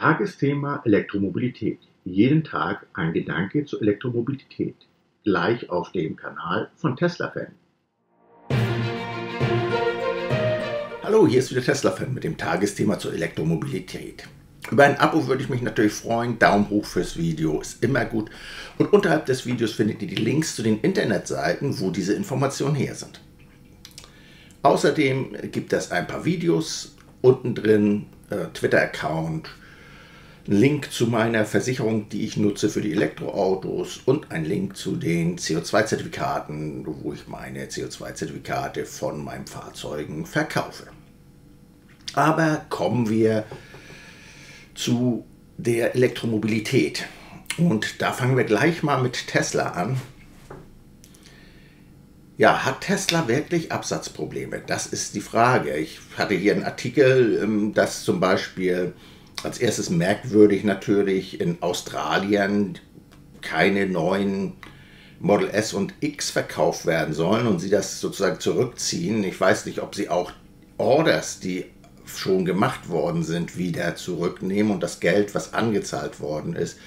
Tagesthema Elektromobilität. Jeden Tag ein Gedanke zur Elektromobilität. Gleich auf dem Kanal von Tesla-Fan. Hallo, hier ist wieder Tesla-Fan mit dem Tagesthema zur Elektromobilität. Über ein Abo würde ich mich natürlich freuen. Daumen hoch fürs Video ist immer gut. Und unterhalb des Videos findet ihr die Links zu den Internetseiten, wo diese Informationen her sind. Außerdem gibt es ein paar Videos unten drin, äh, Twitter-Account, Link zu meiner Versicherung, die ich nutze für die Elektroautos und ein Link zu den CO2-Zertifikaten, wo ich meine CO2-Zertifikate von meinen Fahrzeugen verkaufe. Aber kommen wir zu der Elektromobilität. Und da fangen wir gleich mal mit Tesla an. Ja, hat Tesla wirklich Absatzprobleme? Das ist die Frage. Ich hatte hier einen Artikel, ähm, dass zum Beispiel als erstes merkwürdig natürlich in Australien keine neuen Model S und X verkauft werden sollen und sie das sozusagen zurückziehen. Ich weiß nicht, ob sie auch Orders, die schon gemacht worden sind, wieder zurücknehmen und das Geld, was angezahlt worden ist,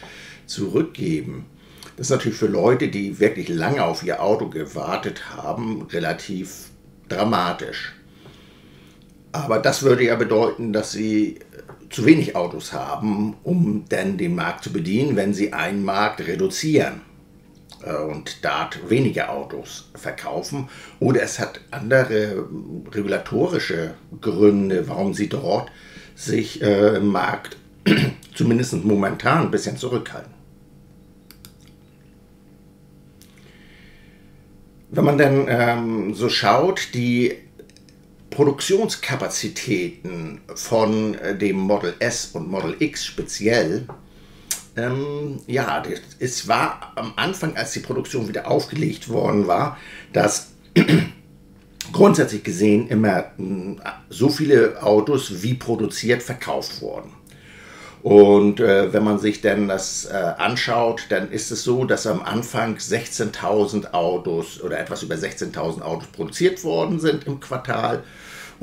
zurückgeben. Das ist natürlich für Leute, die wirklich lange auf ihr Auto gewartet haben, relativ dramatisch. Aber das würde ja bedeuten, dass sie zu wenig Autos haben, um dann den Markt zu bedienen, wenn sie einen Markt reduzieren äh, und dort weniger Autos verkaufen. Oder es hat andere regulatorische Gründe, warum sie dort sich äh, im Markt zumindest momentan ein bisschen zurückhalten. Wenn man dann ähm, so schaut, die Produktionskapazitäten von äh, dem Model S und Model X speziell, ähm, ja, es war am Anfang, als die Produktion wieder aufgelegt worden war, dass grundsätzlich gesehen immer hm, so viele Autos wie produziert verkauft wurden. Und äh, wenn man sich denn das äh, anschaut, dann ist es so, dass am Anfang 16.000 Autos oder etwas über 16.000 Autos produziert worden sind im Quartal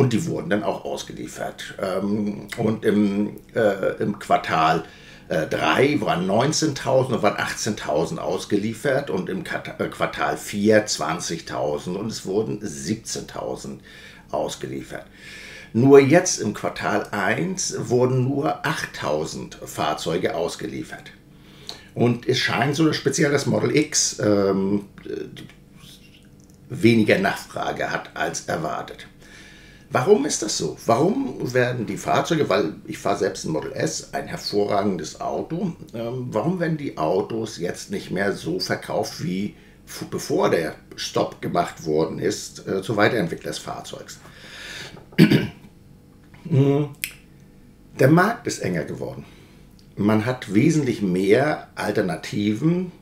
und die wurden dann auch ausgeliefert. Ähm, und im, äh, im Quartal 3 äh, waren 19.000 und waren 18.000 ausgeliefert und im äh, Quartal 4 20.000 und es wurden 17.000 ausgeliefert. Nur jetzt im Quartal 1 wurden nur 8000 Fahrzeuge ausgeliefert. Und es scheint so, dass speziell das Model X ähm, weniger Nachfrage hat als erwartet. Warum ist das so? Warum werden die Fahrzeuge, weil ich fahre selbst ein Model S, ein hervorragendes Auto, ähm, warum werden die Autos jetzt nicht mehr so verkauft wie bevor der Stopp gemacht worden ist äh, zur Weiterentwicklung des Fahrzeugs? Der Markt ist enger geworden. Man hat wesentlich mehr Alternativen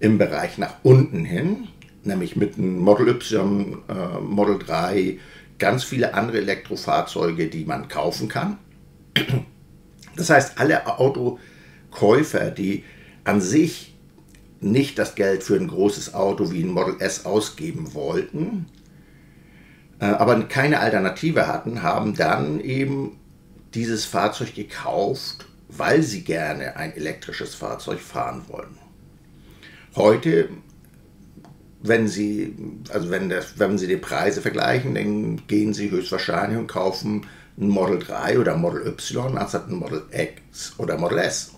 im Bereich nach unten hin, nämlich mit einem Model Y, äh, Model 3, ganz viele andere Elektrofahrzeuge, die man kaufen kann. Das heißt, alle Autokäufer, die an sich nicht das Geld für ein großes Auto wie ein Model S ausgeben wollten, äh, aber keine Alternative hatten, haben dann eben dieses Fahrzeug gekauft, weil sie gerne ein elektrisches Fahrzeug fahren wollen. Heute, wenn Sie, also wenn, das, wenn Sie die Preise vergleichen, dann gehen Sie höchstwahrscheinlich und kaufen ein Model 3 oder Model Y anstatt ein Model X oder Model S.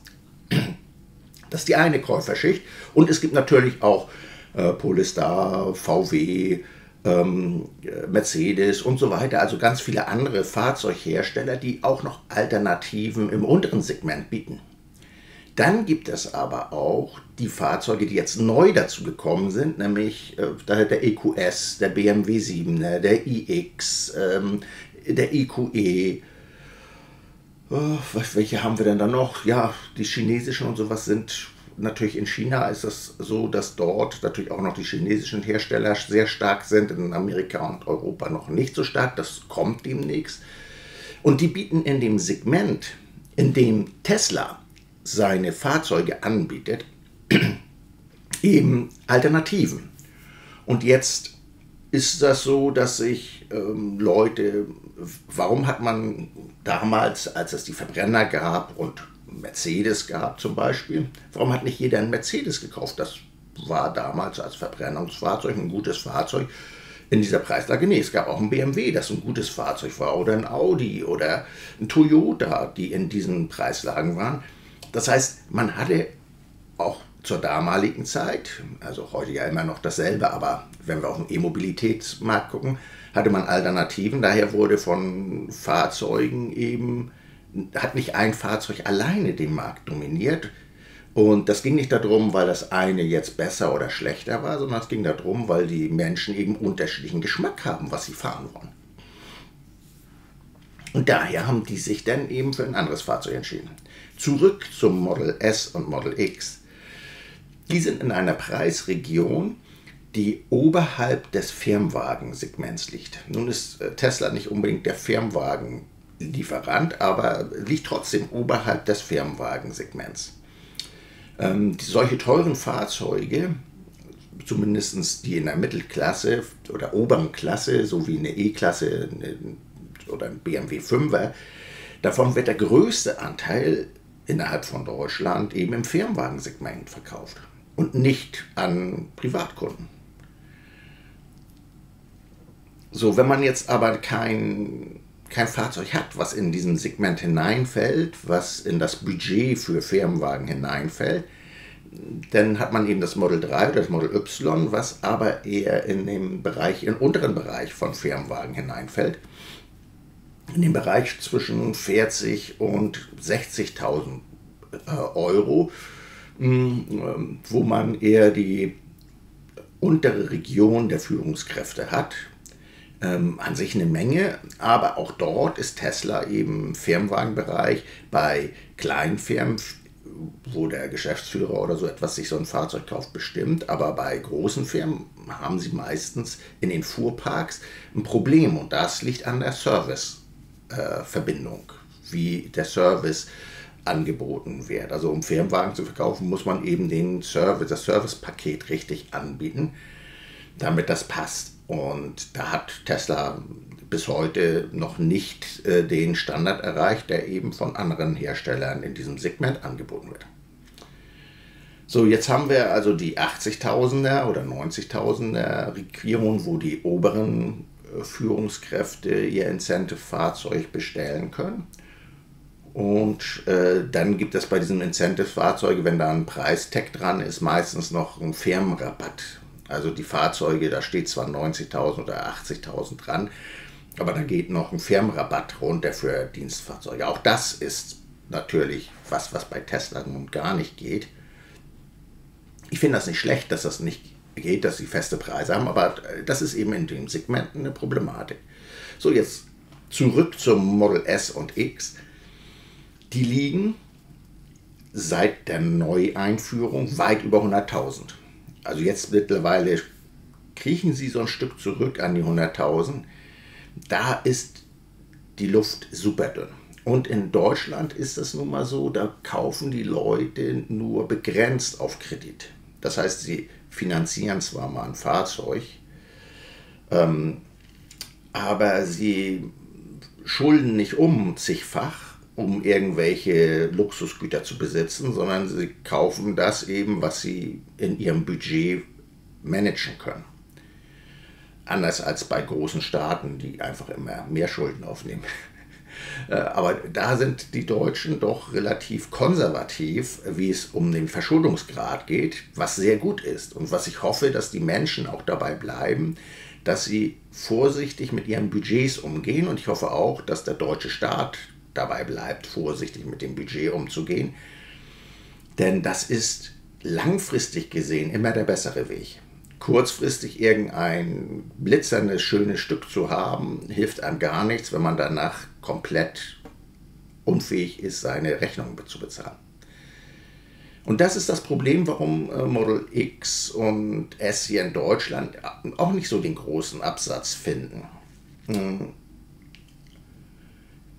Das ist die eine Käuferschicht. Und es gibt natürlich auch äh, Polestar, VW, ähm, Mercedes und so weiter, also ganz viele andere Fahrzeughersteller, die auch noch Alternativen im unteren Segment bieten. Dann gibt es aber auch die Fahrzeuge, die jetzt neu dazu gekommen sind, nämlich äh, der EQS, der BMW 7er, der iX, ähm, der EQE. Oh, welche haben wir denn da noch? Ja, die chinesischen und sowas sind natürlich in China ist es so, dass dort natürlich auch noch die chinesischen Hersteller sehr stark sind, in Amerika und Europa noch nicht so stark. Das kommt demnächst. Und die bieten in dem Segment, in dem Tesla seine Fahrzeuge anbietet, eben Alternativen. Und jetzt ist das so, dass sich ähm, Leute, warum hat man damals, als es die Verbrenner gab und Mercedes gab zum Beispiel, warum hat nicht jeder einen Mercedes gekauft? Das war damals als Verbrennungsfahrzeug ein gutes Fahrzeug in dieser Preislage. Nee, es gab auch ein BMW, das ein gutes Fahrzeug war, oder ein Audi oder ein Toyota, die in diesen Preislagen waren. Das heißt, man hatte auch zur damaligen Zeit, also heute ja immer noch dasselbe, aber wenn wir auf den E-Mobilitätsmarkt gucken, hatte man Alternativen. Daher wurde von Fahrzeugen eben, hat nicht ein Fahrzeug alleine den Markt dominiert. Und das ging nicht darum, weil das eine jetzt besser oder schlechter war, sondern es ging darum, weil die Menschen eben unterschiedlichen Geschmack haben, was sie fahren wollen. Und daher haben die sich dann eben für ein anderes Fahrzeug entschieden. Zurück zum Model S und Model X. Die sind in einer Preisregion, die oberhalb des Firmenwagensegments liegt. Nun ist äh, Tesla nicht unbedingt der Firmenwagenlieferant, aber liegt trotzdem oberhalb des Firmenwagensegments. Ähm, solche teuren Fahrzeuge, zumindest die in der Mittelklasse oder oberen Klasse, so wie eine E-Klasse oder ein BMW 5er, davon wird der größte Anteil innerhalb von Deutschland eben im Firmenwagensegment verkauft und nicht an Privatkunden. So, wenn man jetzt aber kein, kein Fahrzeug hat, was in diesen Segment hineinfällt, was in das Budget für Firmenwagen hineinfällt, dann hat man eben das Model 3 oder das Model Y, was aber eher in den Bereich, den unteren Bereich von Firmenwagen hineinfällt. In den Bereich zwischen 40 und 60.000 äh, Euro ähm, wo man eher die untere Region der Führungskräfte hat. Ähm, an sich eine Menge, aber auch dort ist Tesla eben im Firmenwagenbereich bei kleinen Firmen, wo der Geschäftsführer oder so etwas sich so ein Fahrzeug kauft, bestimmt. Aber bei großen Firmen haben sie meistens in den Fuhrparks ein Problem und das liegt an der Service-Verbindung, äh, wie der Service angeboten wird. Also um Firmenwagen zu verkaufen, muss man eben den Service, das Servicepaket richtig anbieten, damit das passt. Und da hat Tesla bis heute noch nicht äh, den Standard erreicht, der eben von anderen Herstellern in diesem Segment angeboten wird. So, jetzt haben wir also die 80.000er oder 90.000er Regierung, wo die oberen Führungskräfte ihr Incentive-Fahrzeug bestellen können. Und äh, dann gibt es bei diesen Incentive-Fahrzeugen, wenn da ein Preistag dran ist, meistens noch einen Firmenrabatt. Also die Fahrzeuge, da steht zwar 90.000 oder 80.000 dran, aber da geht noch ein Firmenrabatt runter für Dienstfahrzeuge. Auch das ist natürlich was, was bei Tesla nun gar nicht geht. Ich finde das nicht schlecht, dass das nicht geht, dass sie feste Preise haben, aber das ist eben in den Segmenten eine Problematik. So, jetzt zurück zum Model S und X die liegen seit der Neueinführung weit über 100.000. Also jetzt mittlerweile kriechen sie so ein Stück zurück an die 100.000. Da ist die Luft super dünn. Und in Deutschland ist es nun mal so, da kaufen die Leute nur begrenzt auf Kredit. Das heißt, sie finanzieren zwar mal ein Fahrzeug, ähm, aber sie schulden nicht um zigfach, um irgendwelche Luxusgüter zu besitzen, sondern sie kaufen das eben, was sie in ihrem Budget managen können. Anders als bei großen Staaten, die einfach immer mehr Schulden aufnehmen. Äh, aber da sind die Deutschen doch relativ konservativ, wie es um den Verschuldungsgrad geht, was sehr gut ist und was ich hoffe, dass die Menschen auch dabei bleiben, dass sie vorsichtig mit ihren Budgets umgehen und ich hoffe auch, dass der deutsche Staat dabei bleibt, vorsichtig mit dem Budget umzugehen. Denn das ist langfristig gesehen immer der bessere Weg. Kurzfristig irgendein blitzerndes, schönes Stück zu haben, hilft einem gar nichts, wenn man danach komplett unfähig ist, seine Rechnung zu bezahlen. Und das ist das Problem, warum äh, Model X und S hier in Deutschland auch nicht so den großen Absatz finden. Hm.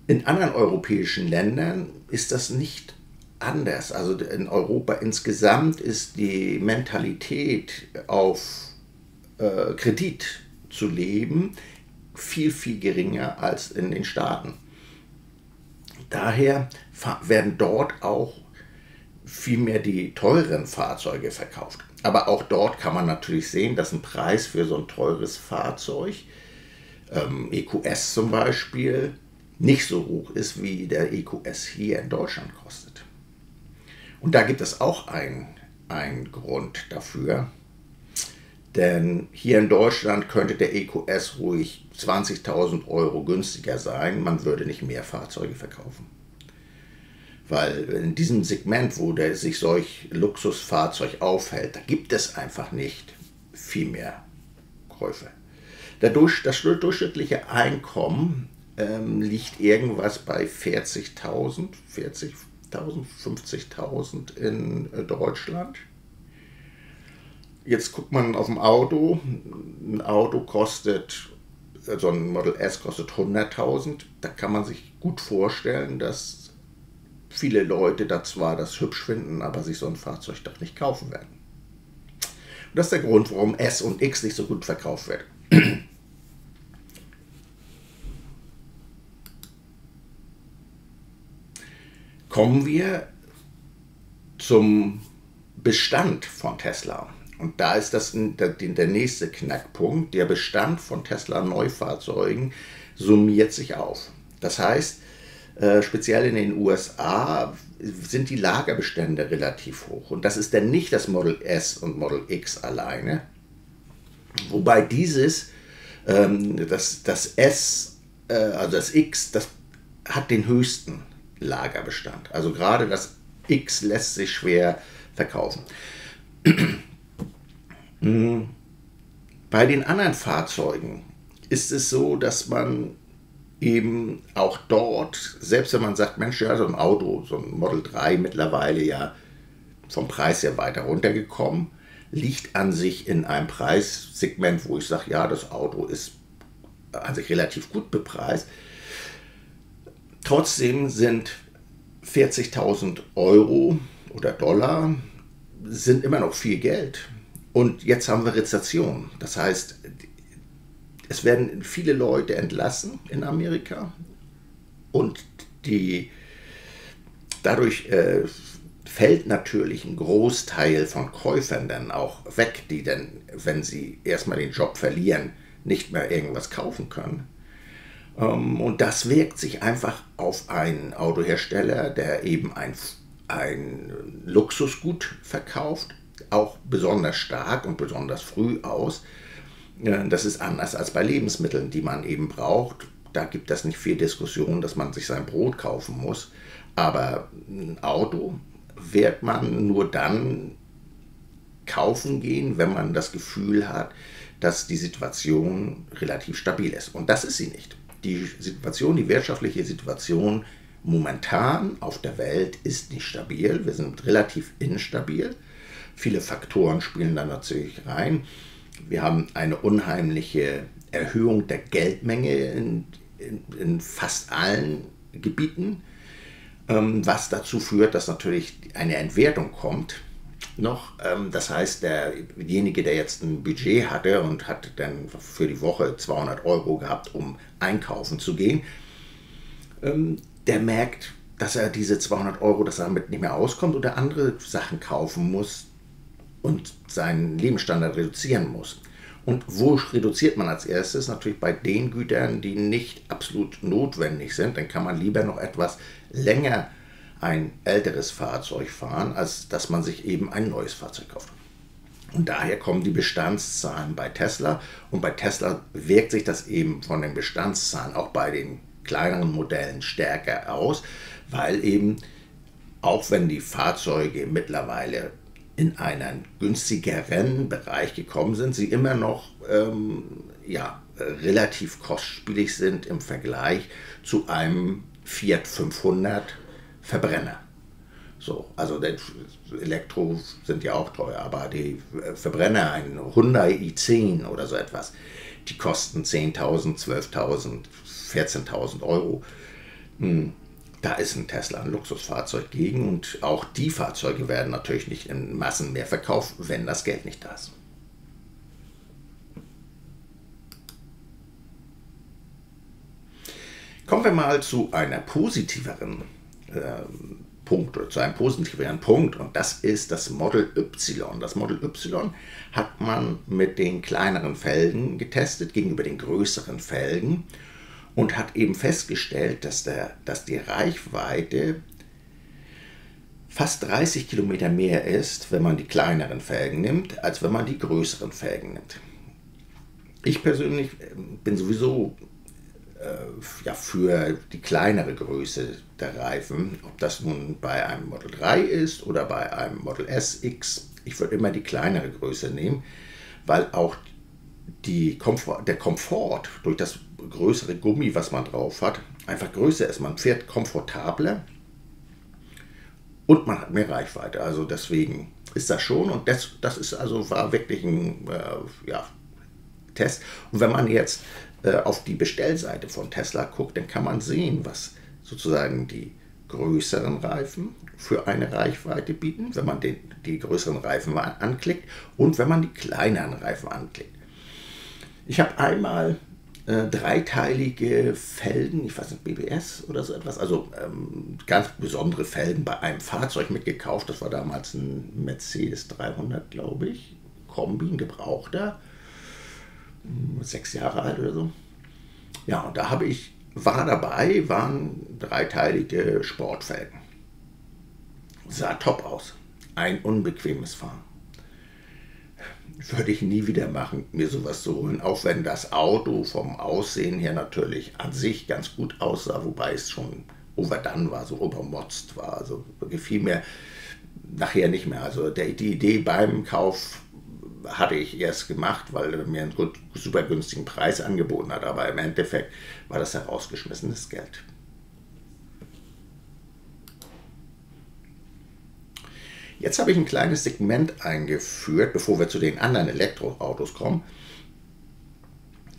In anderen europäischen Ländern ist das nicht anders. Also in Europa insgesamt ist die Mentalität auf äh, Kredit zu leben viel, viel geringer als in den Staaten. Daher werden dort auch viel mehr die teuren Fahrzeuge verkauft. Aber auch dort kann man natürlich sehen, dass ein Preis für so ein teures Fahrzeug, ähm, EQS zum Beispiel, nicht so hoch ist, wie der EQS hier in Deutschland kostet. Und da gibt es auch einen Grund dafür. Denn hier in Deutschland könnte der EQS ruhig 20.000 Euro günstiger sein. Man würde nicht mehr Fahrzeuge verkaufen. Weil in diesem Segment, wo der sich solch Luxusfahrzeug aufhält, da gibt es einfach nicht viel mehr Käufe. Der durch, das durchschnittliche Einkommen ähm, liegt irgendwas bei 40.000, 40.000, 50.000 in äh, Deutschland. Jetzt guckt man auf dem Auto. Ein Auto kostet, so also ein Model S kostet 100.000. Da kann man sich gut vorstellen, dass viele Leute da zwar das hübsch finden, aber sich so ein Fahrzeug doch nicht kaufen werden. Und das ist der Grund, warum S und X nicht so gut verkauft werden. Kommen wir zum Bestand von Tesla. Und da ist das der, nächste Knackpunkt. Der Bestand von Tesla Neufahrzeugen summiert sich auf. Das heißt, äh, speziell in den USA sind die Lagerbestände relativ hoch. Und das ist dann nicht das Model S und Model X alleine. Wobei dieses, ähm, das, das S, äh, also das X, das hat den höchsten Lagerbestand. Also gerade das X lässt sich schwer verkaufen. Bei den anderen Fahrzeugen ist es so, dass man eben auch dort, selbst wenn man sagt, Mensch, ja, so ein Auto, so ein Model 3 mittlerweile ja vom Preis her weiter runtergekommen, liegt an sich in einem Preissegment, wo ich sage, ja, das Auto ist an sich relativ gut bepreist. Trotzdem sind 40.000 Euro oder Dollar sind immer noch viel Geld. Und jetzt haben wir Rezession. Das heißt, es werden viele Leute entlassen in Amerika und die, dadurch äh, fällt natürlich ein Großteil von Käufern dann auch weg, die dann, wenn sie erstmal den Job verlieren, nicht mehr irgendwas kaufen können. Ähm, und das wirkt sich einfach auf einen Autohersteller, der eben ein, ein Luxusgut verkauft, auch besonders stark und besonders früh aus das ist anders als bei Lebensmitteln, die man eben braucht. Da gibt es nicht viel Diskussion, dass man sich sein Brot kaufen muss. Aber ein Auto wird man nur dann kaufen gehen, wenn man das Gefühl hat, dass die Situation relativ stabil ist. Und das ist sie nicht. Die Situation, die wirtschaftliche Situation momentan auf der Welt ist nicht stabil. Wir sind relativ instabil. Viele Faktoren spielen da natürlich rein. Wir haben eine unheimliche Erhöhung der Geldmenge in, in, in fast allen Gebieten, ähm, was dazu führt, dass natürlich eine Entwertung kommt. Noch, ähm, das heißt, derjenige, der jetzt ein Budget hatte und hat dann für die Woche 200 Euro gehabt, um einkaufen zu gehen, ähm, der merkt, dass er diese 200 Euro, dass er damit nicht mehr auskommt oder andere Sachen kaufen muss, und seinen Lebensstandard reduzieren muss. Und wo reduziert man als erstes? Natürlich bei den Gütern, die nicht absolut notwendig sind. Dann kann man lieber noch etwas länger ein älteres Fahrzeug fahren, als dass man sich eben ein neues Fahrzeug kauft. Und daher kommen die Bestandszahlen bei Tesla. Und bei Tesla wirkt sich das eben von den Bestandszahlen auch bei den kleineren Modellen stärker aus, weil eben auch wenn die Fahrzeuge mittlerweile in einen günstigeren Bereich gekommen sind, sie immer noch ähm, ja, relativ kostspielig sind im Vergleich zu einem Fiat 500 Verbrenner. So, also Elektro sind ja auch teuer, aber die äh, Verbrenner, ein Hyundai i10 oder so etwas, die kosten 10.000, 12.000, 14.000 Euro. Hm, da ist ein Tesla ein Luxusfahrzeug gegen und auch die Fahrzeuge werden natürlich nicht in Massen mehr verkauft, wenn das Geld nicht da ist. Kommen wir mal zu einer positiveren Punkt oder zu einem positiveren Punkt und das ist das Model Y. Das Model Y hat man mit den kleineren Felgen getestet gegenüber den größeren Felgen und hat eben festgestellt, dass, der, dass die Reichweite fast 30 Kilometer mehr ist, wenn man die kleineren Felgen nimmt, als wenn man die größeren Felgen nimmt. Ich persönlich ähm, bin sowieso ja, für die kleinere Größe der Reifen, ob das nun bei einem Model 3 ist oder bei einem Model S, X, ich würde immer die kleinere Größe nehmen, weil auch die Komfort, der Komfort durch das größere Gummi, was man drauf hat, einfach größer ist. Man fährt komfortabler und man hat mehr Reichweite. Also deswegen ist das schon und das, das ist also war wirklich ein äh, ja, Test. Und wenn man jetzt äh, auf die Bestellseite von Tesla guckt, dann kann man sehen, was sozusagen die größeren Reifen für eine Reichweite bieten, wenn man den, die größeren Reifen anklickt und wenn man die kleineren Reifen anklickt. Ich habe einmal äh, dreiteilige Felgen, ich weiß nicht, BBS oder so etwas, also ähm, ganz besondere Felgen bei einem Fahrzeug mitgekauft. Das war damals ein Mercedes 300, glaube ich, Kombi, ein gebrauchter, sechs Jahre alt oder so. Ja, und da habe ich, war dabei, waren dreiteilige Sportfelgen. Sah top aus. Ein unbequemes Fahren würde ich nie wieder machen, mir sowas zu holen. Auch wenn das Auto vom Aussehen her natürlich an sich ganz gut aussah, wobei es schon overdone war, so obermotzt war. Also gefiel mir nachher nicht mehr. Also die Idee beim Kauf hatte ich erst gemacht, weil er mir einen super günstigen Preis angeboten hat. Aber im Endeffekt war das herausgeschmissenes Geld. Jetzt habe ich ein kleines Segment eingeführt, bevor wir zu den anderen Elektroautos kommen,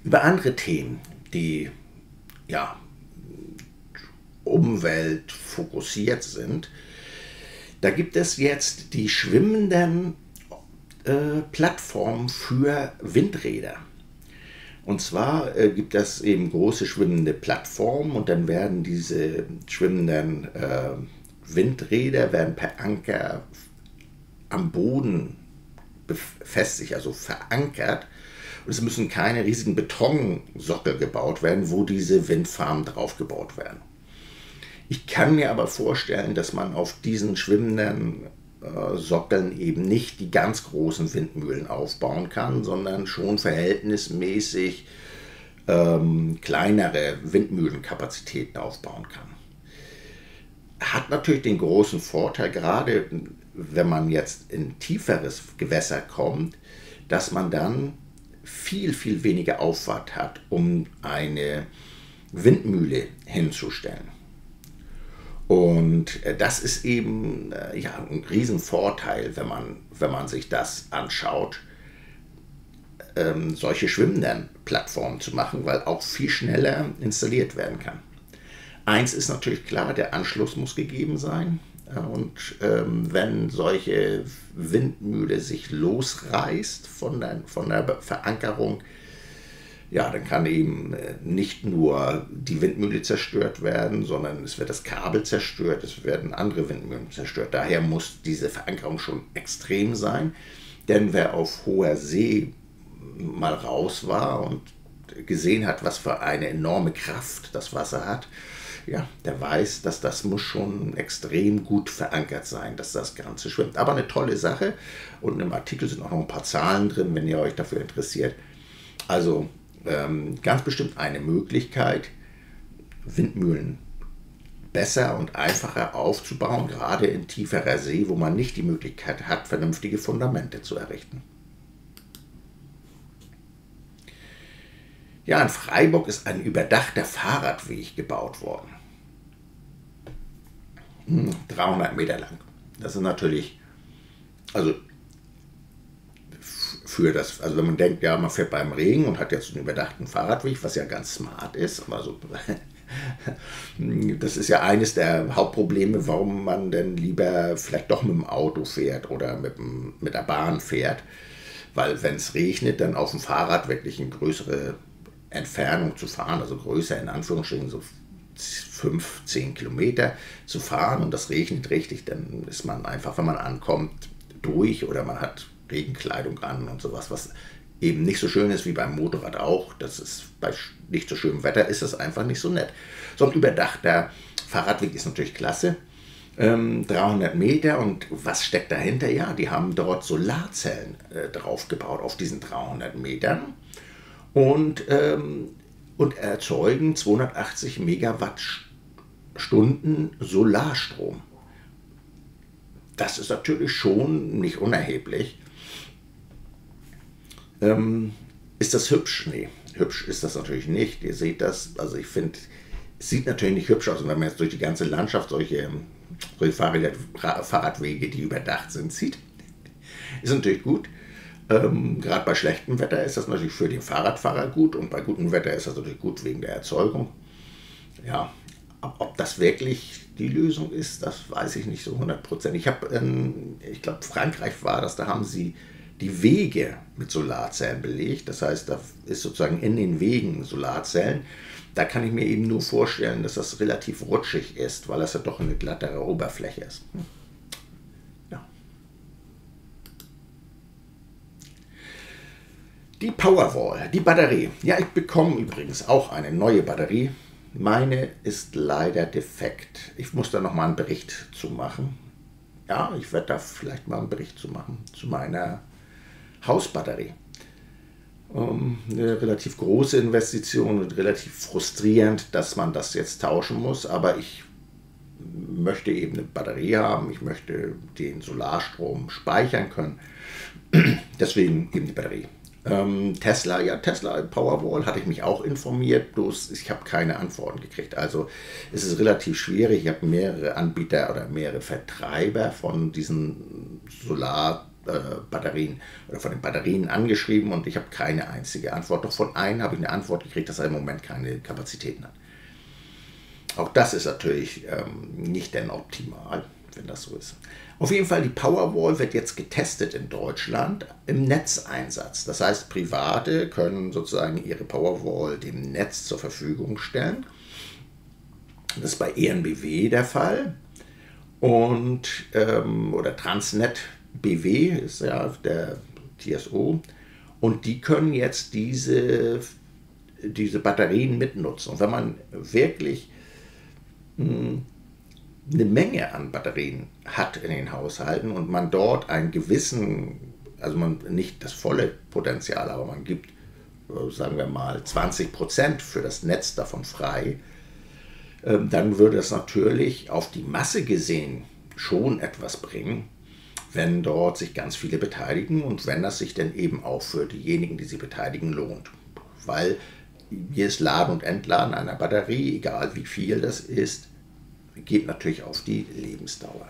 über andere Themen, die ja umweltfokussiert sind. Da gibt es jetzt die schwimmenden äh, Plattformen für Windräder. Und zwar äh, gibt es eben große schwimmende Plattformen und dann werden diese schwimmenden äh, Windräder werden per Anker am Boden befestigt, also verankert. Und es müssen keine riesigen Betonsockel gebaut werden, wo diese Windfarmen draufgebaut werden. Ich kann mir aber vorstellen, dass man auf diesen schwimmenden Sockeln eben nicht die ganz großen Windmühlen aufbauen kann, sondern schon verhältnismäßig ähm, kleinere Windmühlenkapazitäten aufbauen kann. Hat natürlich den großen Vorteil, gerade wenn man jetzt in tieferes Gewässer kommt, dass man dann viel, viel weniger Aufwand hat, um eine Windmühle hinzustellen. Und äh, das ist eben äh, ja, ein Riesenvorteil, wenn man, wenn man sich das anschaut, ähm, solche schwimmenden Plattformen zu machen, weil auch viel schneller installiert werden kann. Eins ist natürlich klar, der Anschluss muss gegeben sein. Und ähm, wenn solche Windmühle sich losreißt von der, von der Verankerung, ja, dann kann eben äh, nicht nur die Windmühle zerstört werden, sondern es wird das Kabel zerstört, es werden andere Windmühlen zerstört. Daher muss diese Verankerung schon extrem sein, denn wer auf hoher See mal raus war und gesehen hat, was für eine enorme Kraft das Wasser hat, ja, der weiß, dass das muss schon extrem gut verankert sein, dass das Ganze schwimmt. Aber eine tolle Sache und im Artikel sind auch noch ein paar Zahlen drin, wenn ihr euch dafür interessiert. Also ähm, ganz bestimmt eine Möglichkeit, Windmühlen besser und einfacher aufzubauen, gerade in tieferer See, wo man nicht die Möglichkeit hat, vernünftige Fundamente zu errichten. Ja, in Freiburg ist ein überdachter Fahrradweg gebaut worden. 300 Meter lang. Das ist natürlich, also für das, also wenn man denkt, ja, man fährt beim Regen und hat jetzt einen überdachten Fahrradweg, was ja ganz smart ist, aber so, das ist ja eines der Hauptprobleme, warum man denn lieber vielleicht doch mit dem Auto fährt oder mit, dem, mit der Bahn fährt, weil wenn es regnet, dann auf dem Fahrrad wirklich eine größere Entfernung zu fahren, also größer in Anführungsstrichen, so fünf, zehn Kilometer zu fahren und das regnet richtig, dann ist man einfach, wenn man ankommt, durch oder man hat Regenkleidung an und sowas, was eben nicht so schön ist wie beim Motorrad auch. Das ist bei nicht so schönem Wetter ist das einfach nicht so nett. So ein überdachter Fahrradweg ist natürlich klasse. 300 ähm, Meter und was steckt dahinter? Ja, die haben dort Solarzellen äh, draufgebaut auf diesen 300 Metern und, ähm, und erzeugen 280 Megawattstunden Solarstrom. Das ist natürlich schon nicht unerheblich. Ähm, ist das hübsch? Nee, hübsch ist das natürlich nicht. Ihr seht das, also ich finde, es sieht natürlich nicht hübsch aus. Und wenn man jetzt durch die ganze Landschaft solche, solche Fahrrad, Fahrradwege, die überdacht sind, sieht, ist natürlich gut. Ähm, Gerade bei schlechtem Wetter ist das natürlich für den Fahrradfahrer gut und bei gutem Wetter ist das natürlich gut wegen der Erzeugung. Ja, ob das wirklich die Lösung ist, das weiß ich nicht so 100%. Ich habe, ähm, ich glaube, Frankreich war das, da haben sie die Wege mit Solarzellen belegt. Das heißt, da ist sozusagen in den Wegen Solarzellen. Da kann ich mir eben nur vorstellen, dass das relativ rutschig ist, weil das ja doch eine glattere Oberfläche ist. Hm. Ja. Die Powerwall, die Batterie. Ja, ich bekomme übrigens auch eine neue Batterie. Meine ist leider defekt. Ich muss da nochmal einen Bericht zu machen. Ja, ich werde da vielleicht mal einen Bericht zu machen, zu meiner Hausbatterie. Ähm, eine relativ große Investition und relativ frustrierend, dass man das jetzt tauschen muss, aber ich möchte eben eine Batterie haben, ich möchte den Solarstrom speichern können. Deswegen eben die Batterie. Ähm, Tesla, ja, Tesla Powerwall hatte ich mich auch informiert, bloß ich habe keine Antworten gekriegt. Also es ist relativ schwierig. Ich habe mehrere Anbieter oder mehrere Vertreiber von diesen Solar äh, oder von den Batterien angeschrieben und ich habe keine einzige Antwort. Doch von einem habe ich eine Antwort gekriegt, dass er im Moment keine Kapazitäten hat. Auch das ist natürlich ähm, nicht denn optimal, wenn das so ist. Auf jeden Fall, die Powerwall wird jetzt getestet in Deutschland im Netzeinsatz. Das heißt, Private können sozusagen ihre Powerwall dem Netz zur Verfügung stellen. Das ist bei ENBW der Fall. Und, ähm, oder Transnet BW ist ja der TSO und die können jetzt diese, diese Batterien mitnutzen. Und wenn man wirklich mh, hm, eine Menge an Batterien hat in den Haushalten und man dort einen gewissen, also man nicht das volle Potenzial, aber man gibt, äh, sagen wir mal, 20 Prozent für das Netz davon frei, ähm, dann würde das natürlich auf die Masse gesehen schon etwas bringen wenn dort sich ganz viele beteiligen und wenn das sich dann eben auch für diejenigen, die sich beteiligen, lohnt. Weil jedes Laden und Entladen einer Batterie, egal wie viel das ist, geht natürlich auf die Lebensdauer.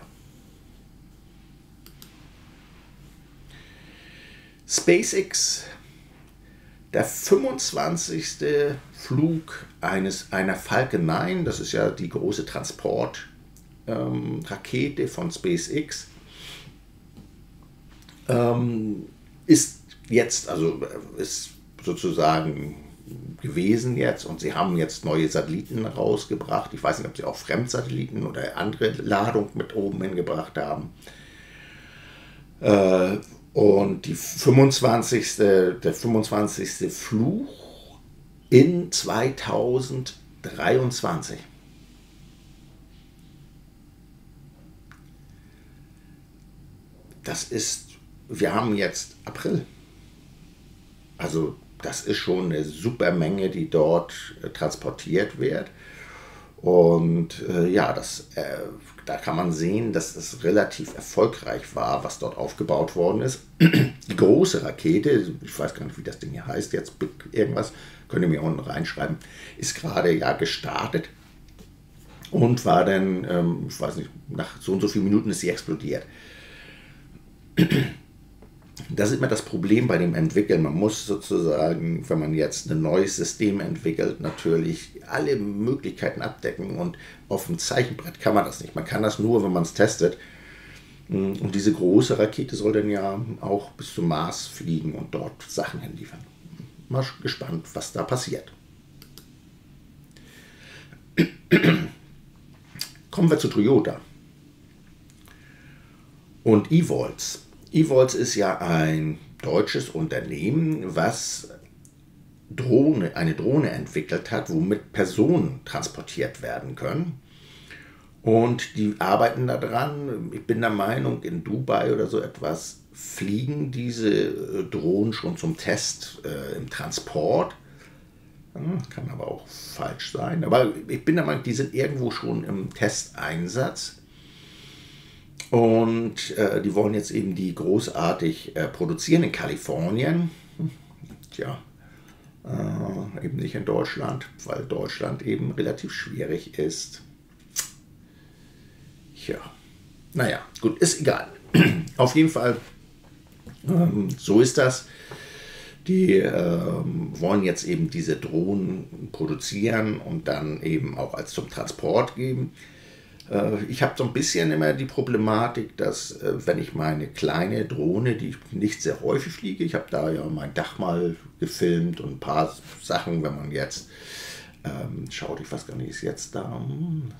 SpaceX, der 25. Flug eines, einer Falcon 9, das ist ja die große Transportrakete ähm, von SpaceX, ähm, ist jetzt, also ist sozusagen gewesen jetzt und sie haben jetzt neue Satelliten rausgebracht. Ich weiß nicht, ob sie auch Fremdsatelliten oder andere Ladung mit oben hingebracht haben. Äh, und die 25. der 25. Fluch in 2023. Das ist wir haben jetzt April. Also das ist schon eine super Menge, die dort äh, transportiert wird. Und äh, ja, das, äh, da kann man sehen, dass es relativ erfolgreich war, was dort aufgebaut worden ist. Die große Rakete, ich weiß gar nicht, wie das Ding hier heißt, jetzt irgendwas, könnt ihr mir unten reinschreiben, ist gerade ja gestartet und war dann, ähm, ich weiß nicht, nach so und so vielen Minuten ist sie explodiert. Das ist immer das Problem bei dem Entwickeln. Man muss sozusagen, wenn man jetzt ein neues System entwickelt, natürlich alle Möglichkeiten abdecken. Und auf dem Zeichenbrett kann man das nicht. Man kann das nur, wenn man es testet. Und diese große Rakete soll dann ja auch bis zum Mars fliegen und dort Sachen hinliefern. Mal gespannt, was da passiert. Kommen wir zu Toyota und Evolts. Evolts ist ja ein deutsches Unternehmen, was Drohne, eine Drohne entwickelt hat, womit Personen transportiert werden können. Und die arbeiten daran. Ich bin der Meinung, in Dubai oder so etwas fliegen diese äh, Drohnen schon zum Test äh, im Transport. Kann aber auch falsch sein. Aber ich bin der Meinung, die sind irgendwo schon im Testeinsatz. Und äh, die wollen jetzt eben die großartig äh, produzieren in Kalifornien. Tja, äh, eben nicht in Deutschland, weil Deutschland eben relativ schwierig ist. Ja, naja, gut, ist egal. Auf jeden Fall, ähm, so ist das. Die ähm, wollen jetzt eben diese Drohnen produzieren und dann eben auch als zum Transport geben. Äh, ich habe so ein bisschen immer die Problematik, dass äh, wenn ich meine kleine Drohne, die ich nicht sehr häufig fliege, ich habe da ja mein Dach mal gefilmt und ein paar Sachen, wenn man jetzt ähm, schaut, ich weiß gar nicht, ist jetzt da, hm,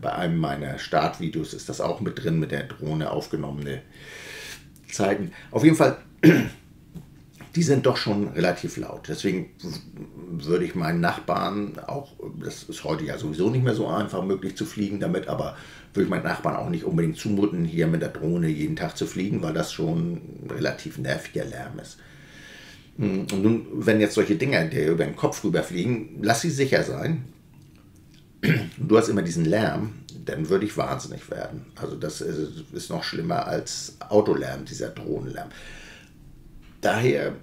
bei einem meiner Startvideos ist das auch mit drin, mit der Drohne aufgenommene Zeiten. Auf jeden Fall die sind doch schon relativ laut. Deswegen würde ich meinen Nachbarn auch, das ist heute ja sowieso nicht mehr so einfach möglich zu fliegen damit, aber würde ich meinen Nachbarn auch nicht unbedingt zumuten, hier mit der Drohne jeden Tag zu fliegen, weil das schon relativ nerviger Lärm ist. Und nun, wenn jetzt solche Dinger dir über den Kopf rüberfliegen, lass sie sicher sein. Du hast immer diesen Lärm, dann würde ich wahnsinnig werden. Also das ist noch schlimmer als Autolärm, dieser Drohnenlärm. Daher,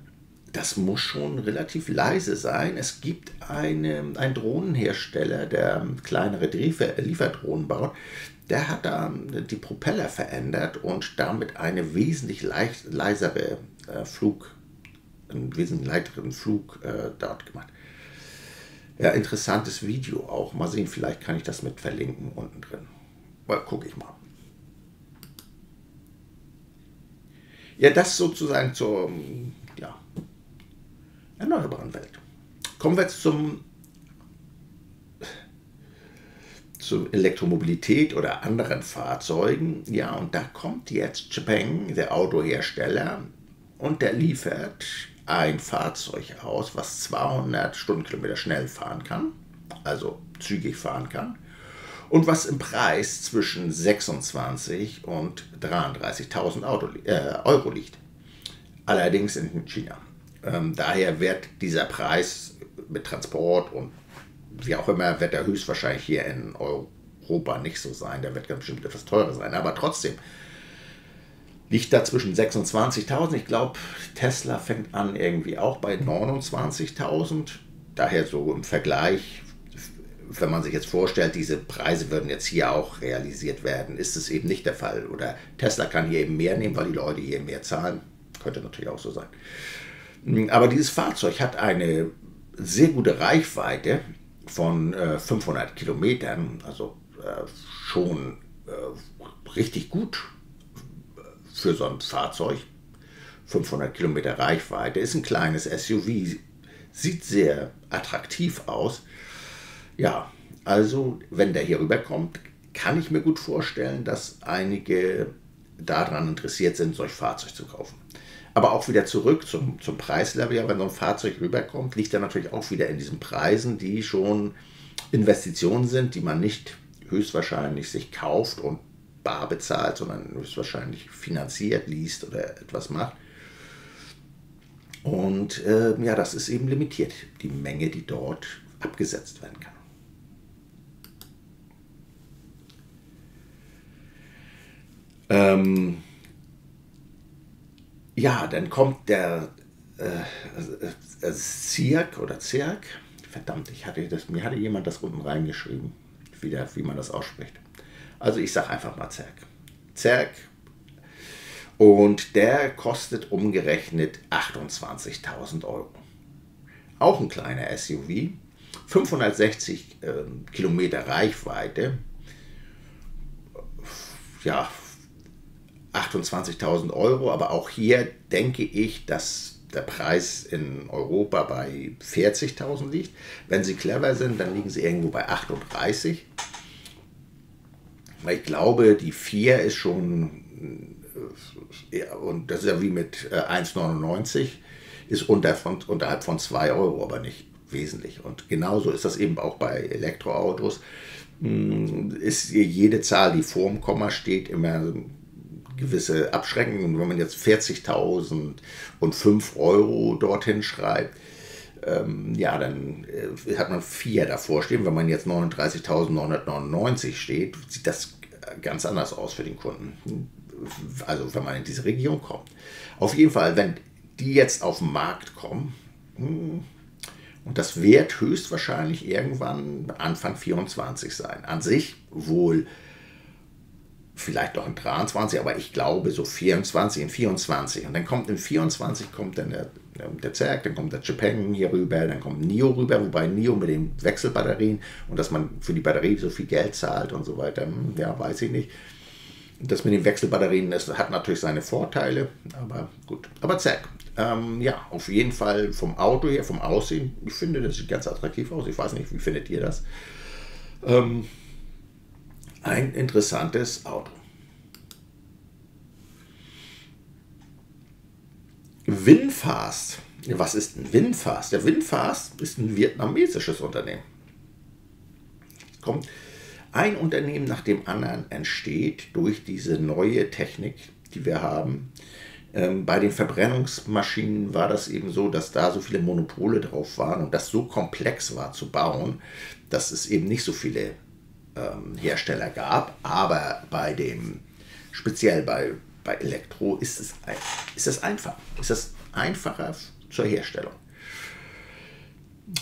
das muss schon relativ leise sein. Es gibt eine, einen Drohnenhersteller, der kleinere Lieferdrohnen baut. Der hat da die Propeller verändert und damit eine wesentlich leicht, leisere äh, Flug, einen wesentlich leichteren Flug äh, dort gemacht. Ja, interessantes Video auch. Mal sehen, vielleicht kann ich das mit verlinken unten drin. Gucke ich mal. Ja, das sozusagen zur ja, erneuerbaren Welt. Kommen wir jetzt zum, zur Elektromobilität oder anderen Fahrzeugen. Ja, und da kommt jetzt Chapeng, der Autohersteller, und der liefert ein Fahrzeug aus, was 200 Stundenkilometer schnell fahren kann, also zügig fahren kann und was im Preis zwischen 26 und 33.000 äh, Euro liegt. Allerdings in China. Ähm, daher wird dieser Preis mit Transport und wie auch immer, wird er höchstwahrscheinlich hier in Europa nicht so sein. Der wird ganz bestimmt etwas teurer sein. Aber trotzdem liegt da zwischen 26.000. Ich glaube, Tesla fängt an irgendwie auch bei 29.000. Daher so im Vergleich wenn man sich jetzt vorstellt, diese Preise würden jetzt hier auch realisiert werden, ist es eben nicht der Fall. Oder Tesla kann hier eben mehr nehmen, weil die Leute hier mehr zahlen. Könnte natürlich auch so sein. Aber dieses Fahrzeug hat eine sehr gute Reichweite von äh, 500 Kilometern, also äh, schon äh, richtig gut für so ein Fahrzeug. 500 Kilometer Reichweite ist ein kleines SUV, sieht sehr attraktiv aus ja, also wenn der hier rüberkommt, kann ich mir gut vorstellen, dass einige daran interessiert sind, solch Fahrzeug zu kaufen. Aber auch wieder zurück zum, zum Preislevel, ja, wenn so ein Fahrzeug rüberkommt, liegt er natürlich auch wieder in diesen Preisen, die schon Investitionen sind, die man nicht höchstwahrscheinlich sich kauft und bar bezahlt, sondern höchstwahrscheinlich finanziert, liest oder etwas macht. Und äh, ja, das ist eben limitiert, die Menge, die dort abgesetzt werden kann. Ähm, ja, dann kommt der äh, äh, Zirk oder Zirk. Verdammt, ich hatte das, mir hatte jemand das unten reingeschrieben, wie, der, wie man das ausspricht. Also ich sage einfach mal Zerg. Zerg. Und der kostet umgerechnet 28.000 Euro. Auch ein kleiner SUV. 560 äh, Kilometer Reichweite. Ja, 28.000 Euro, aber auch hier denke ich, dass der Preis in Europa bei 40.000 liegt. Wenn sie clever sind, dann liegen sie irgendwo bei 38. Weil ich glaube, die 4 ist schon, ja, und das ist ja wie mit 1,99, äh, ist unter von, unterhalb von 2 Euro, aber nicht wesentlich. Und genauso ist das eben auch bei Elektroautos. Hm, ist jede Zahl, die vor dem Komma steht, immer gewisse Abschränkungen. Wenn man jetzt 40.000 und 5 Euro dorthin schreibt, ähm, ja, dann äh, hat man 4 davor stehen. Wenn man jetzt 39.999 steht, sieht das ganz anders aus für den Kunden. Also wenn man in diese Region kommt. Auf jeden Fall, wenn die jetzt auf den Markt kommen, hm, und das wird höchstwahrscheinlich irgendwann Anfang 24 sein. An sich wohl vielleicht doch in 23, aber ich glaube so 24 in 24. Und dann kommt in 24 kommt dann der, der Zerg, dann kommt der Japan hier rüber, dann kommt NIO rüber, wobei NIO mit den Wechselbatterien und dass man für die Batterie so viel Geld zahlt und so weiter, hm, ja, weiß ich nicht. Das mit den Wechselbatterien, das hat natürlich seine Vorteile, aber gut. Aber zack, ähm, ja, auf jeden Fall vom Auto her, vom Aussehen, ich finde, das sieht ganz attraktiv aus. Ich weiß nicht, wie findet ihr das? Ähm, ein interessantes Auto. Winfast. Was ist ein Winfast? Der Winfast ist ein vietnamesisches Unternehmen. Kommt ein Unternehmen nach dem anderen entsteht durch diese neue Technik, die wir haben. Ähm, bei den Verbrennungsmaschinen war das eben so, dass da so viele Monopole drauf waren und das so komplex war zu bauen, dass es eben nicht so viele ähm, Hersteller gab. Aber bei dem, speziell bei, bei Elektro, ist es, ist es einfach. Ist es einfacher zur Herstellung.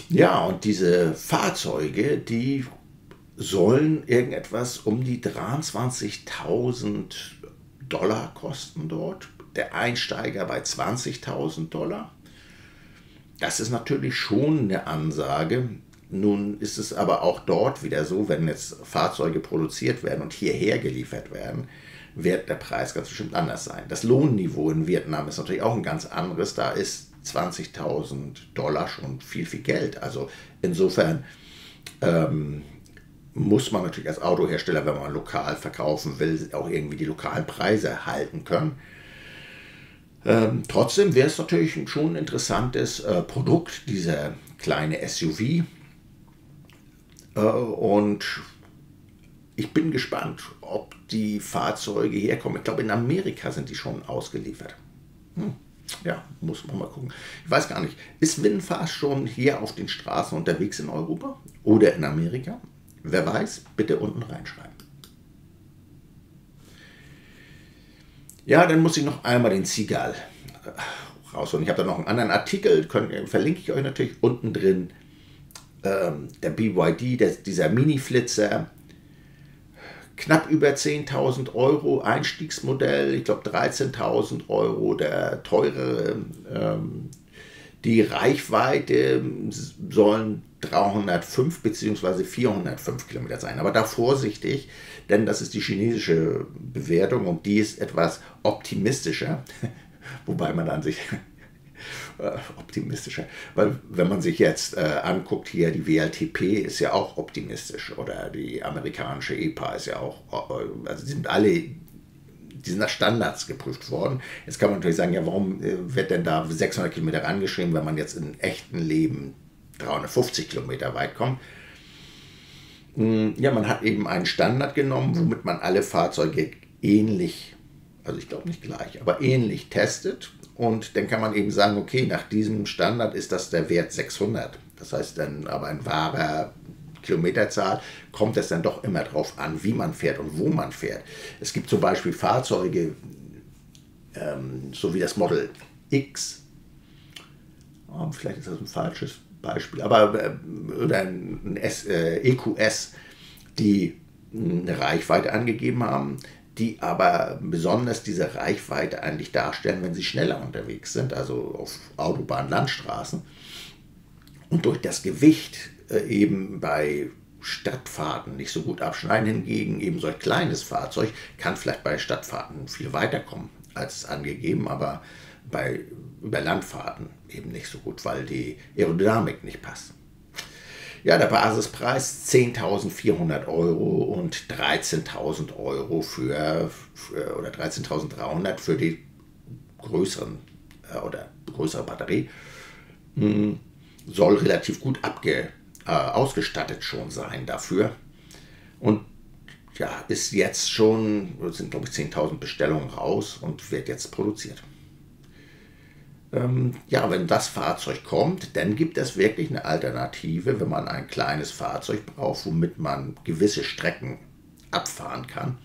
Ja, und diese Fahrzeuge, die sollen irgendetwas um die 23.000 Dollar kosten dort. Der Einsteiger bei 20.000 Dollar. Das ist natürlich schon eine Ansage. Nun ist es aber auch dort wieder so, wenn jetzt Fahrzeuge produziert werden und hierher geliefert werden, wird der Preis ganz bestimmt anders sein. Das Lohnniveau in Vietnam ist natürlich auch ein ganz anderes. Da ist 20.000 Dollar schon viel, viel Geld. Also insofern ähm, muss man natürlich als Autohersteller, wenn man lokal verkaufen will, auch irgendwie die lokalen Preise halten können. Ähm, trotzdem wäre es natürlich schon ein interessantes äh, Produkt, dieser kleine SUV. Äh, und ich bin gespannt, ob die Fahrzeuge herkommen. Ich glaube, in Amerika sind die schon ausgeliefert. Hm. Ja, muss man mal gucken. Ich weiß gar nicht, ist Winfast schon hier auf den Straßen unterwegs in Europa oder in Amerika? Wer weiß, bitte unten reinschreiben. Ja, dann muss ich noch einmal den Zigal äh, rausholen. Ich habe da noch einen anderen Artikel, können, verlinke ich euch natürlich unten drin. Ähm, der BYD, der, dieser Mini-Flitzer, knapp über 10.000 Euro Einstiegsmodell, ich glaube 13.000 Euro der teurere. Ähm, die Reichweite sollen 305 bzw. 405 Kilometer sein. Aber da vorsichtig, denn das ist die chinesische Bewertung und die ist etwas optimistischer. Wobei man dann sich optimistischer, weil wenn man sich jetzt äh, anguckt, hier die WLTP ist ja auch optimistisch oder die amerikanische EPA ist ja auch, äh, also sind alle, die sind nach Standards geprüft worden. Jetzt kann man natürlich sagen, ja, warum äh, wird denn da 600 Kilometer rangeschrieben, wenn man jetzt in echten Leben 350 Kilometer weit kommt? Hm, ja, man hat eben einen Standard genommen, womit man alle Fahrzeuge ähnlich, also ich glaube nicht gleich, aber ähnlich testet und dann kann man eben sagen, okay, nach diesem Standard ist das der Wert 600. Das heißt dann aber ein wahrer Kilometerzahl kommt es dann doch immer darauf an, wie man fährt und wo man fährt. Es gibt zum Beispiel Fahrzeuge, ähm, so wie das Model X, oh, vielleicht ist das ein falsches Beispiel, aber äh, oder ein, S, äh, EQS, die eine Reichweite angegeben haben, die aber besonders diese Reichweite eigentlich darstellen, wenn sie schneller unterwegs sind, also auf Autobahn, Landstraßen. Und durch das Gewicht äh, eben bei Stadtfahrten nicht so gut abschneiden. Hingegen eben so ein kleines Fahrzeug kann vielleicht bei Stadtfahrten viel weiter kommen als angegeben, aber bei über Landfahrten eben nicht so gut, weil die Aerodynamik nicht passt. Ja, der Basispreis 10.400 Euro und 13.000 Euro für, für oder 13.300 für die größeren äh, oder größere Batterie. Hm, soll relativ gut abge, äh, ausgestattet schon sein dafür. Und ja, ist jetzt schon, sind glaube ich 10.000 Bestellungen raus und wird jetzt produziert. Ähm, ja, wenn das Fahrzeug kommt, dann gibt es wirklich eine Alternative, wenn man ein kleines Fahrzeug braucht, womit man gewisse Strecken abfahren kann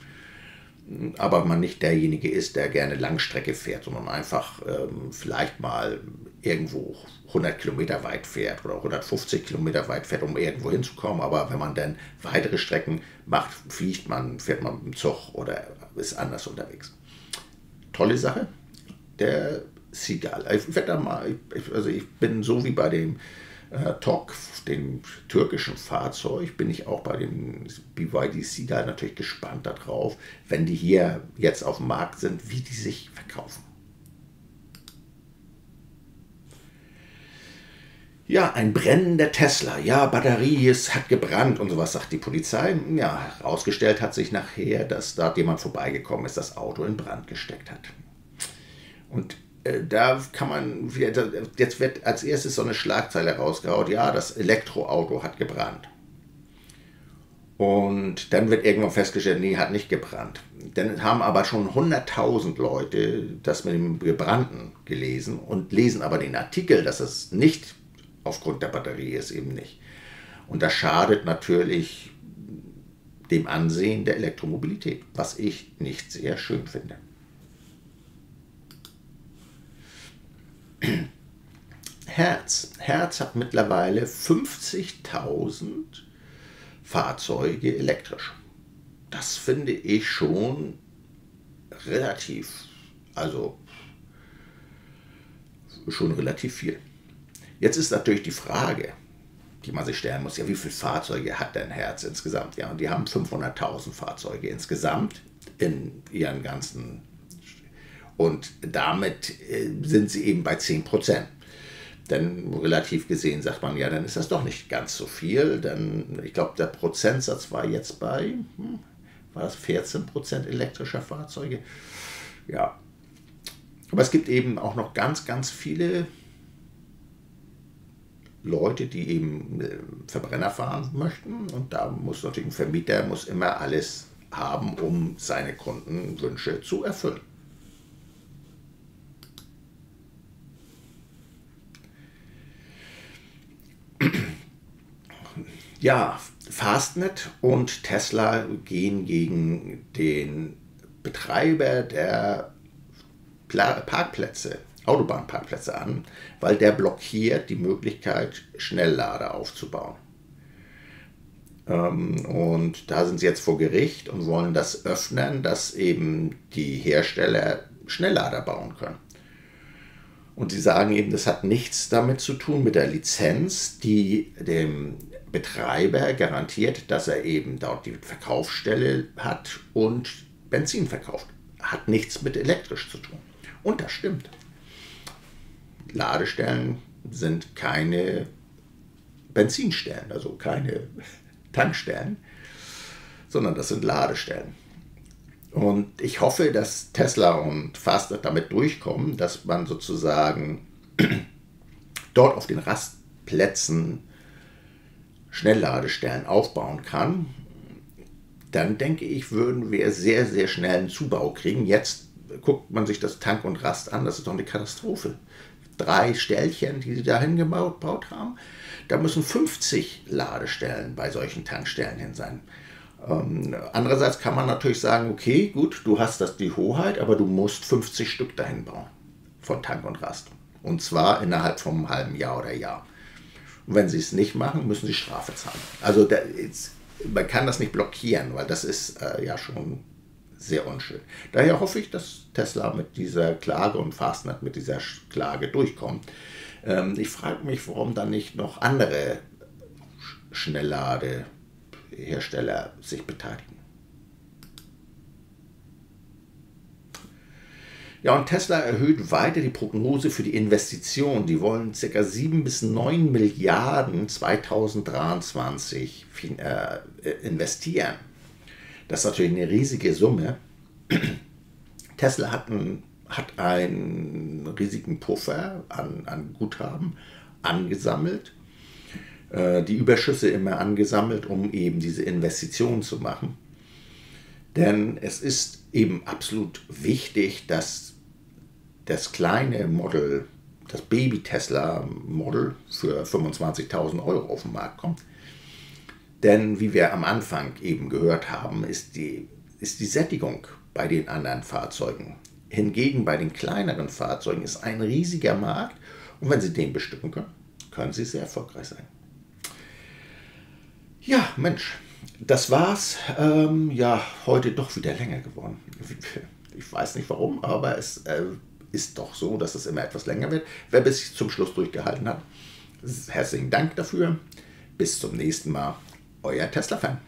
aber man nicht derjenige ist, der gerne Langstrecke fährt, sondern einfach ähm, vielleicht mal irgendwo 100 Kilometer weit fährt oder 150 Kilometer weit fährt, um irgendwo hinzukommen. Aber wenn man dann weitere Strecken macht, fliegt man, fährt man mit dem Zug oder ist anders unterwegs. Tolle Sache. Der Seagull. Ich, werde da mal, also ich bin so wie bei dem äh, TOC, dem türkischen Fahrzeug, bin ich auch bei dem BYD Seagull natürlich gespannt darauf, wenn die hier jetzt auf dem Markt sind, wie die sich verkaufen. Ja, ein brennender Tesla. Ja, Batterie ist, hat gebrannt und sowas, sagt die Polizei. Ja, herausgestellt hat sich nachher, dass dort jemand vorbeigekommen ist, das Auto in Brand gesteckt hat. Und da kann man, jetzt wird als erstes so eine Schlagzeile rausgehaut, ja, das Elektroauto hat gebrannt. Und dann wird irgendwann festgestellt, nee, hat nicht gebrannt. Dann haben aber schon 100.000 Leute das mit dem Gebrannten gelesen und lesen aber den Artikel, dass es nicht aufgrund der Batterie ist, eben nicht. Und das schadet natürlich dem Ansehen der Elektromobilität, was ich nicht sehr schön finde. Herz. Herz hat mittlerweile 50.000 Fahrzeuge elektrisch. Das finde ich schon relativ, also schon relativ viel. Jetzt ist natürlich die Frage, die man sich stellen muss, ja, wie viele Fahrzeuge hat denn Herz insgesamt? Ja, und die haben 500.000 Fahrzeuge insgesamt in ihren ganzen und damit äh, sind sie eben bei 10 Prozent. Denn relativ gesehen sagt man, ja, dann ist das doch nicht ganz so viel. Denn ich glaube, der Prozentsatz war jetzt bei, hm, war das 14 Prozent elektrischer Fahrzeuge? Ja. Aber es gibt eben auch noch ganz, ganz viele Leute, die eben äh, Verbrenner fahren möchten. Und da muss natürlich ein Vermieter muss immer alles haben, um seine Kundenwünsche zu erfüllen. Ja, Fastnet und Tesla gehen gegen den Betreiber der Parkplätze, Autobahnparkplätze an, weil der blockiert die Möglichkeit, Schnelllader aufzubauen. Ähm, und da sind sie jetzt vor Gericht und wollen das öffnen, dass eben die Hersteller Schnelllader bauen können. Und sie sagen eben, das hat nichts damit zu tun mit der Lizenz, die dem Betreiber garantiert, dass er eben dort die Verkaufsstelle hat und Benzin verkauft. Hat nichts mit elektrisch zu tun. Und das stimmt. Ladestellen sind keine Benzinstellen, also keine Tankstellen, sondern das sind Ladestellen. Und ich hoffe, dass Tesla und Fastnet damit durchkommen, dass man sozusagen dort auf den Rastplätzen Schnellladestellen aufbauen kann, dann denke ich, würden wir sehr, sehr schnell einen Zubau kriegen. Jetzt guckt man sich das Tank und Rast an, das ist doch eine Katastrophe. Drei Stellchen, die sie dahin gebaut haben, da müssen 50 Ladestellen bei solchen Tankstellen hin sein. Ähm, andererseits kann man natürlich sagen, okay, gut, du hast das die Hoheit, aber du musst 50 Stück dahin bauen von Tank und Rast. Und zwar innerhalb vom halben Jahr oder Jahr. Und wenn sie es nicht machen, müssen sie Strafe zahlen. Also ist, man kann das nicht blockieren, weil das ist äh, ja schon sehr unschön. Daher hoffe ich, dass Tesla mit dieser Klage und Fastnet mit dieser Klage durchkommt. Ähm, ich frage mich, warum dann nicht noch andere Schnellladehersteller sich beteiligen. Ja, und Tesla erhöht weiter die Prognose für die Investition. Die wollen ca. 7 bis 9 Milliarden 2023 äh, investieren. Das ist natürlich eine riesige Summe. Tesla hat einen, hat einen riesigen Puffer an, an Guthaben angesammelt, äh, die Überschüsse immer angesammelt, um eben diese Investitionen zu machen. Denn es ist eben absolut wichtig, dass das kleine Model, das Baby Tesla Model für 25.000 Euro auf den Markt kommt. Denn wie wir am Anfang eben gehört haben, ist die, ist die Sättigung bei den anderen Fahrzeugen. Hingegen bei den kleineren Fahrzeugen ist ein riesiger Markt und wenn Sie den bestücken können, können Sie sehr erfolgreich sein. Ja, Mensch, das war's. Ähm, ja, heute doch wieder länger geworden. Ich weiß nicht warum, aber es äh, ist doch so, dass es immer etwas länger wird. Wer bis zum Schluss durchgehalten hat, herzlichen Dank dafür. Bis zum nächsten Mal. Euer Tesla-Fan.